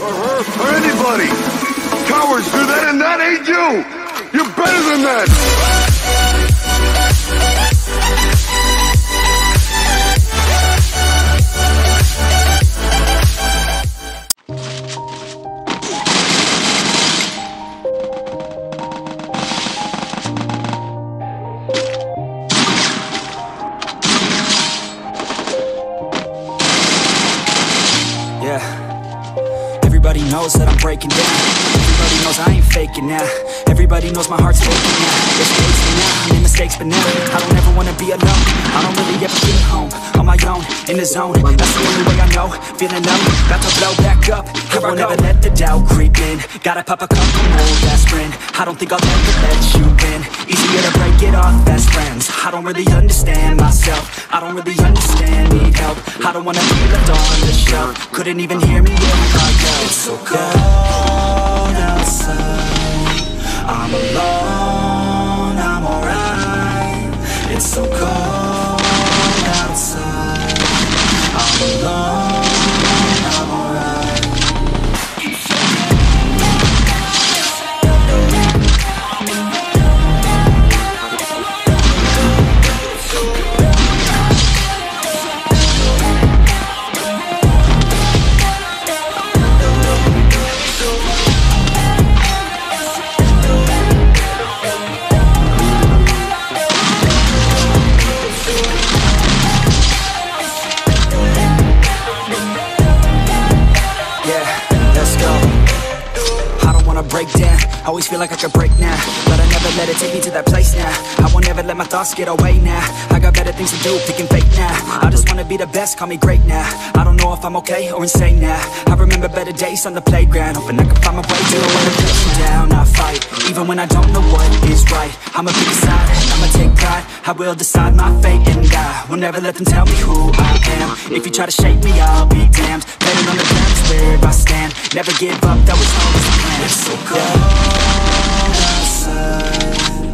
or her or anybody. Cowards do that and that ain't you. You're better than that. Yeah. Everybody knows that I'm breaking down. Everybody knows I ain't faking now. Everybody knows my heart's faking now. Mistakes me now, I made mistakes, but now I don't ever wanna be alone. I don't really ever feel home. On my own, in the zone. That's the only way I know. Feeling numb, about to blow back up. I won't let the doubt creep in. Gotta pop a couple old aspirin. I don't think I'll ever let you in. Easier to break it off best friends. I don't really understand myself. I don't really understand. I don't wanna be left on the shelf. Couldn't even hear me if I yelled. It's so cold down. Always feel like I could break now, but I never let it take me to that place now. I won't ever let my thoughts get away now. I got better things to do, picking fake now. I just wanna be the best, call me great now. I don't know if I'm okay or insane now. I remember better days on the playground, hoping I can find my way to the way to push me down. I fight, even when I don't know what is right. I'ma pick a side, I'ma take pride. I will decide my fate and I will never let them tell me who I am. If you try to shape me, I'll be damned. Better on the ground is where I stand. Never give up, that was always the plan. It's so cold outside.